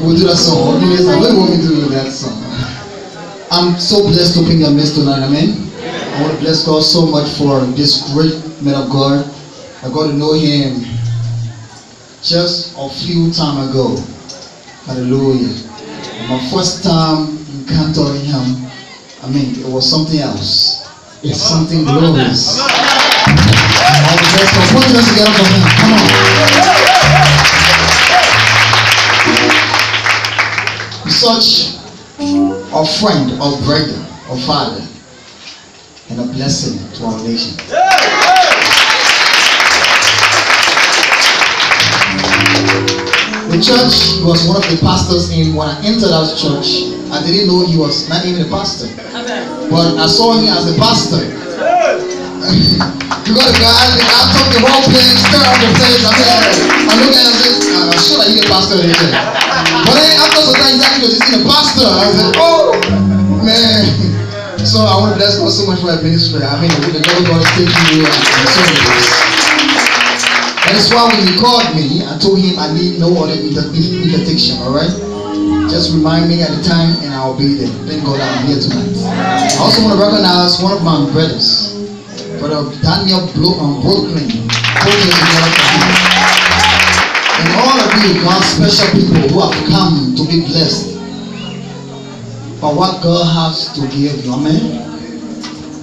We'll do song. Yes, I don't want me to do that song. I'm so blessed to be in your midst tonight, amen. I want to bless God so much for this great man of God. I got to know him just a few time ago. Hallelujah. My first time encountering him, I mean, it was something else. It's something glorious. Together for him. Come on. Such a friend, a brother, a father, and a blessing to our nation. The church was one of the pastors in when I entered that church. I didn't know he was not even a pastor. But I saw him as a pastor. you got a guy, guy took the whole place, stir up the place. I said, I look at him and said, ah, I'm sure that he's a pastor. But then pastor. I said, oh, man. So I want to bless God so much for your ministry. I mean, the Lord God taking you and and so this. That is why when he called me, I told him I need no other invitation, alright? Just remind me at the time and I'll be there. Thank God I'm here tonight. I also want to recognize one of my brothers, Brother Daniel Blo- um, Brooklyn. And all of you, God's special people who have come to be blessed by what God has to give you. Amen.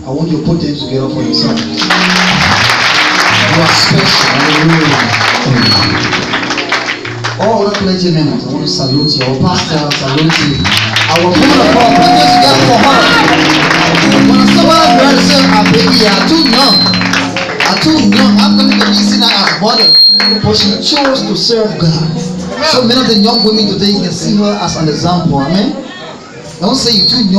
I want you to put them together for yourself. You are special. Hallelujah. All the clergy members, I want to salute you. Our pastor, salute you. Our people of God, put them together for her. When somebody say, "Ah, baby, you are too young. are too young. I'm going to be seen as mother. But she chose to serve God. So many of the young women today, you can see her as an example. Amen. Don't say you're too young.